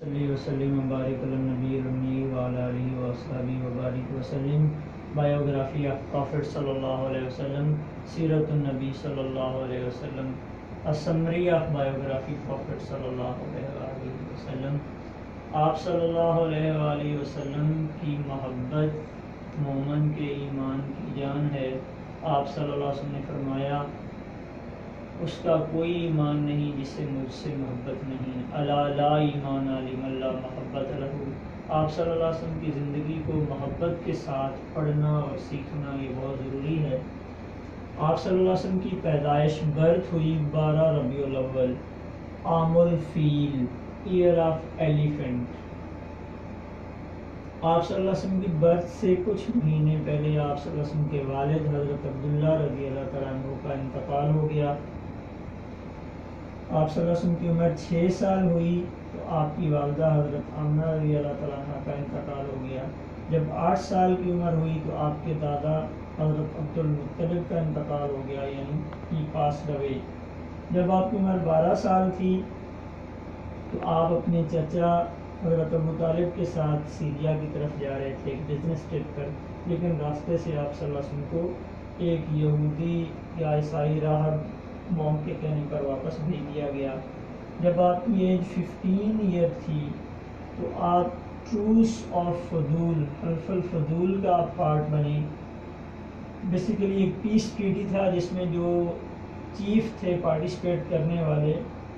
صلی وسلم مبارک النبی المی وعلی علیہ وبارک وسلم، بایوگرافی آف پروفٹ صلی اللہ علیہ وسلم، سیرت النبی صلی اللہ علیہ وسلم اسمری آف بایوگرافی پروفٹ صلی اللہ علیہ وسلم. آپ صلی اللہ علیہ وآلہ وسلم کی محبت، مومن کے ایمان کی جان ہے۔ آپ صلی اللہ علیہ وسلم نے فرمایا اس کا کوئی ایمان نہیں جس سے مجھ سے محبت نہیں۔ اللہ لا ایمان علیم اللہ محبت رہو آپ صلی اللہ علیہ وسلم کی زندگی کو محبت کے ساتھ پڑھنا اور سیکھنا یہ بہت ضروری ہے۔ آپ صلی اللہ علیہ وسلم کی پیدائش برتھ ہوئی بارہ ربیع الاول۔ عام الفیل ایئر آف ایلیفنٹ آپ صلی اللہ علیہ وسلم کی برتھ سے کچھ مہینے پہلے آپ صلی اللہ علیہ وسلم کے والد حضرت عبداللہ رضی اللہ تعالیٰ عنہ کا انتقال ہو گیا۔ آپ صلی اللہ علیہ وسلم کی عمر چھ سال ہوئی تو آپ کی والدہ حضرت آمنہ رضی اللہ تعالیٰ عنہ کا انتقال ہو گیا۔ جب آٹھ سال کی عمر ہوئی تو آپ کے دادا حضرت عبد المطلب کا انتقال ہو گیا یعنی کی پاس روے جب آپ کی عمر بارہ سال تھی تو آپ اپنے چچا حضرت ابو طالب کے ساتھ سیریا کی طرف جا رہے تھے، ایک بزنس ٹرپ پر۔ لیکن راستے سے آپ صلی اللہ علیہ وسلم کو ایک یہودی یا عیسائی راہب موم کے کہنے پر واپس بھیج دیا گیا۔ جب آپ کی ایج ففٹین ایئر تھی، تو آپ ٹروس آف فضول، حلف الفضول کا آپ پارٹ بنے۔ بیسیکلی ایک پیس ٹریٹی تھا، جس میں جو چیف تھے پارٹیسپیٹ کرنے والے،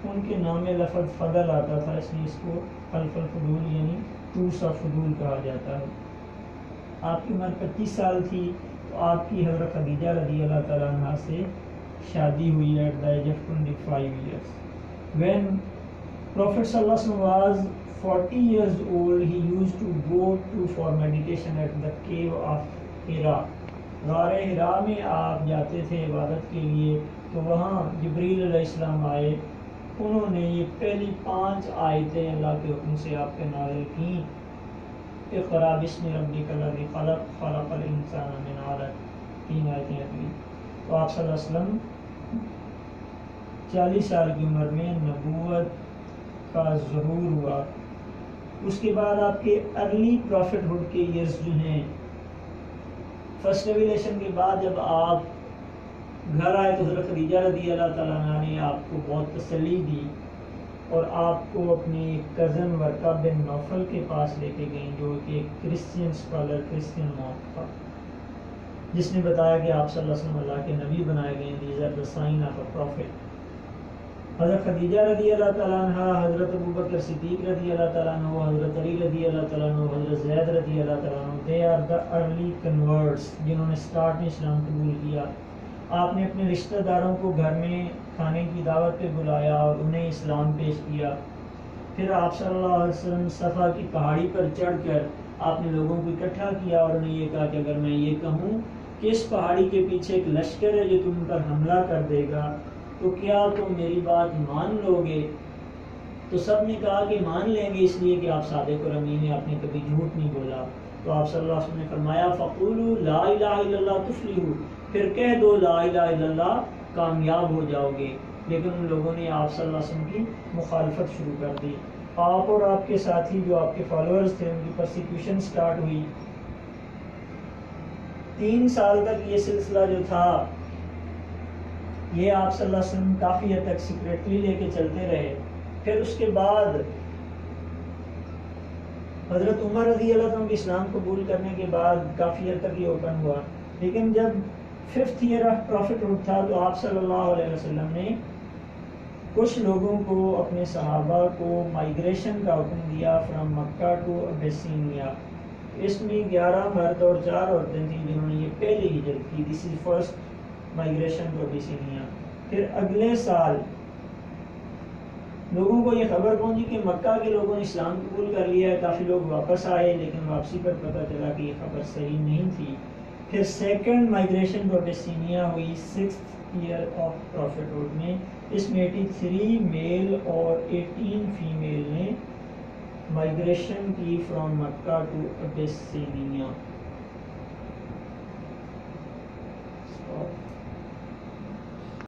ان کے نام لفظ فضل آتا تھا، اس لیے اس کو حلف الفضول یعنی ٹروس آف فضول کہا جاتا ہے۔ آپ کی عمر پچیس سال تھی، تو آپ کی حضرت خدیجہ رضی اللہ تعالیٰ عنہ سے شادی ہوئی at the age of twenty five years when prophet صلی اللہ علیہ وسلم was forty years old he used to go to for meditation at the cave of Hira غار ہرا میں آپ جاتے تھے عبادت کے لیے، تو وہاں جبریل علیہ السلام آئے۔ انہوں نے یہ پہلی پانچ آیتیں اللہ کے حکم سے آپ کے نازل کی اقرا بسم ربی کلر خلق خلق الانسان من عالت تین آیتیں اپنی تو آپ صلی اللہ علیہ وسلم چالیس سال کی عمر میں نبوت کا ظہور ہوا۔ اس کے بعد آپ کے ارلی پروفٹ ہوڈ کے ایئرس جو ہیں فرسٹ ریویلیشن کے بعد جب آپ گھر آئے تو حضرت خدیجہ رضی اللہ تعالیٰ عنہ نے آپ کو بہت تسلی دی اور آپ کو اپنی کزن ورکا بن نوفل کے پاس لے کے گئیں، جو کہ ایک کرسچین اسکالر کرسچین موت تھا۔ جس نے بتایا کہ آپ صلی اللہ علیہ وسلم اللہ کے نبی بنائے گئے these are the sign of a prophet حضرت خدیجہ رضی اللہ تعالیٰ عنہ حضرت ابو بکر صدیق رضی اللہ تعالیٰ عنہ، حضرت علی رضی اللہ تعالیٰ عنہ، حضرت زید رضی اللہ تعالیٰ عنہ they are the early converts جنہوں نے سٹارٹ میں اسلام قبول کیا۔ آپ نے اپنے رشتہ داروں کو گھر میں کھانے کی دعوت پہ بلایا اور انہیں اسلام پیش کیا۔ پھر آپ صلی اللہ علیہ وسلم صفحہ کی پہاڑی پر چڑھ کر آپ نے لوگوں کو اکٹھا کیا اور انہیں یہ کہا کہ اگر میں یہ کہوں کہ اس پہاڑی کے پیچھے ایک لشکر ہے جو تم پر حملہ کر دے گا تو کیا تم میری بات مان لو گے؟ تو سب نے کہا کہ مان لیں گے، اس لیے کہ آپ صادق اور امین ہیں آپ نے کبھی جھوٹ نہیں بولا۔ تو آپ صلی اللہ علیہ وسلم نے فرمایا فقول لا الہ الا اللہ تفلیحو پھر کہہ دو، لا الہ الا اللہ کامیاب ہو جاؤ گے۔ لیکن ان لوگوں نے آپ صلی اللہ علیہ وسلم کی مخالفت شروع کر دی۔ آپ اور آپ کے ساتھی جو آپ کے فالوورز تھے، ان کی پرسیکیوشن سٹارٹ ہوئی۔ تین سال تک یہ سلسلہ جو تھا یہ آپ صلی اللہ علیہ وسلم کافی حد تک سیکریٹلی لے کے چلتے رہے۔ پھر اس کے بعد حضرت عمر رضی اللہ عنہ کے اسلام قبول کرنے کے بعد کافی حد تک یہ اوپن ہوا۔ لیکن جب fifth year of profit route تھا تو آپ صلی اللہ علیہ وسلم نے کچھ لوگوں کو، اپنے صحابہ کو مائگریشن کا حکم دیا فرام مکہ ٹو ابیسینیا اس میں گیارہ مرد اور چار عورتیں تھیں جنہوں نے یہ پہلی ہجرت کی۔ This is first migration to Abyssinia پھر اگلے سال لوگوں کو یہ خبر پہنچی کہ مکہ کے لوگوں نے اسلام قبول کر لیا ہے۔ کافی لوگ واپس آئے لیکن واپسی پر پتہ چلا کہ یہ خبر صحیح نہیں تھی۔ پھر سیکنڈ مائگریشن ٹو ابیسینیا ہوئی سکس ایئر آف پروفٹ میں۔ اس میں ایٹی تھری میل اور ایٹین فیمیل نے مائگریشن کی فرام مکہ ٹو ابیسینیا